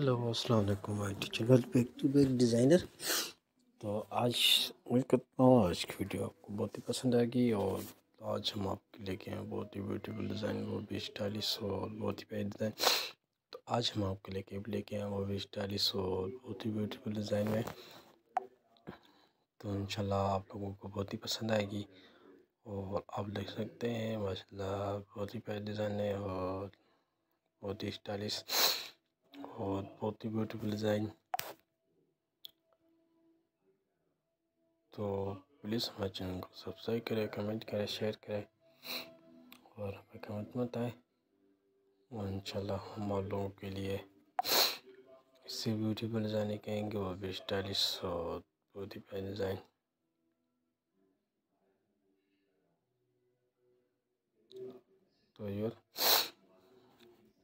Hello, السلام علیکم my teacher well back to back designer. تو آج امید کرتا ہوں، آج کی ویڈیو آپ کو بہت ہی پسند آئے گی اور آج ہم آپ کے لے کے ہیں بہت ہی بیوٹیفل ڈیزائن وہ بھی اسٹائلش اور بہت ہی پیاری ڈیزائن تو آج ہم آپ کے لے کے لے کے ہیں، وہ بھی اسٹائلش اور بہت ہی بیوٹیفل ڈیزائن میں تو انشاءاللہ آپ لوگوں کو بہت ہی پسند آئے گی اور آپ دیکھ سکتے ہیں ماشاء اللہ بہت ہی پیاری ڈیزائن ہے اور بہت ہی اسٹائلش اور بہت ہی بیوٹیفل ڈیزائن تو پلیز ہمارے چینل کو سبسکرائب کریں کمنٹ کریں شیئر کریں اور ہمیں کمنٹ میں بتائیں اور انشاءاللہ ہم آپ لوگوں کے لیے اس سے بیوٹیفل ڈیزائن کہیں گے۔ وہ بھی اسٹائلش اور بہت ہی پیاری ڈیزائن تو یور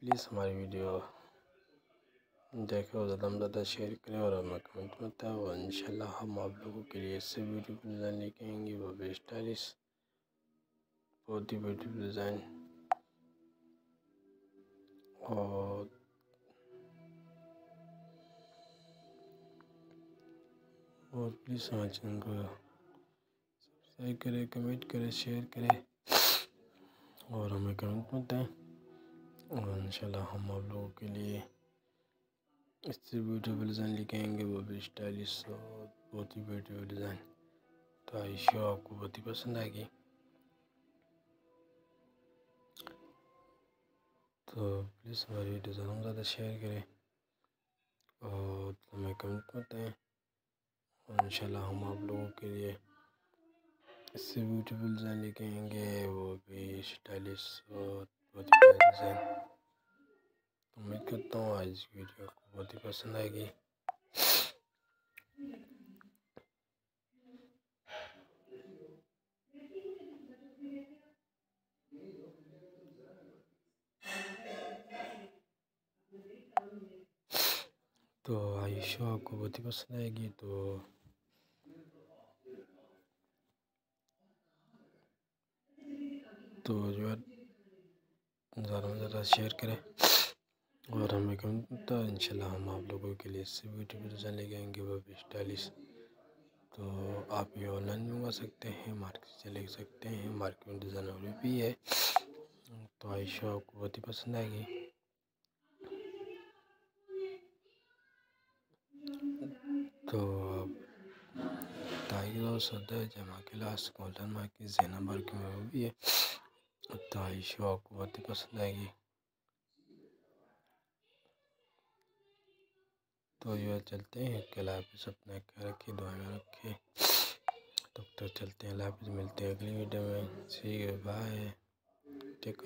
پلیز ہماری ویڈیو دیکھیں اور زیادہ زیادہ شیئر کریں اور ہمیں کمنٹ میں بتائیں اور انشاءاللہ ہم آپ لوگوں کے لیے اس سے بیوٹیفل ڈیزائن لے کے آئیں گے۔ وہ بھی اسٹائلش بہت ہی بیوٹیفل ڈیزائن اور اور پلیز ہمارے چینل کو سبسکرائب کریں کمنٹ کریں شیئر کریں اور ہمیں کمنٹ بتائیں اور انشاءاللہ ہم آپ لوگوں کے لیے اس سے بیوٹیفل ڈیزائن لے کے آئیں گے، وہ بھی اسٹائلش بہت ہی بیوٹیفل ڈیزائن تو آئی شو آپ کو بہت ہی پسند آئے گی۔ تو پلیز ہماری ویڈیو زیادہ زیادہ شیئر کریں۔ اور ہمیں کمنٹ میں بتائیں اور انشاءاللہ ہم آپ لوگوں کے لیے اس سے بیوٹیفل ڈیزائن لے کے آئیں گے، وہ بھی اسٹائلش بہت ہی ڈیزائن امید کرتا ہوں آج ویڈیو کو بہت ہی پسند آئے گی تو آئی شو آپ کو بہت ہی پسند آئے گی تو تو جو ہے زیادہ سے زیادہ شیئر کریں اور ہمیں کمنٹ ملتا ہے انشاءاللہ ہم آپ لوگوں کے لیے اس سے بیوٹیفل ڈیزائن لے کے آئیں گے، وہ بھی اسٹائلش تو آپ یہ آن لائن منگوا سکتے ہیں، مارکیٹ سے لے سکتے ہیں، مارکیٹ میں ڈیزائن اویلیبل بھی ہے۔ تو آئی شو آپ کو بہت ہی پسند آئے گی۔ تو تائی سدہ جمع کلاس گولڈن مارکیٹ زینہ مارکیٹ میں بھی ہے۔ تو آئی شو آپ کو بہت ہی پسند آئے گی۔ تو جو چلتے ہیں، کہ اللہ حافظ اپنا خیال رکھے دعا میں رکھے تب تک چلتے ہیں، اللہ حافظ، ملتے ہیں اگلی ویڈیو میں۔ سی بائے ٹیک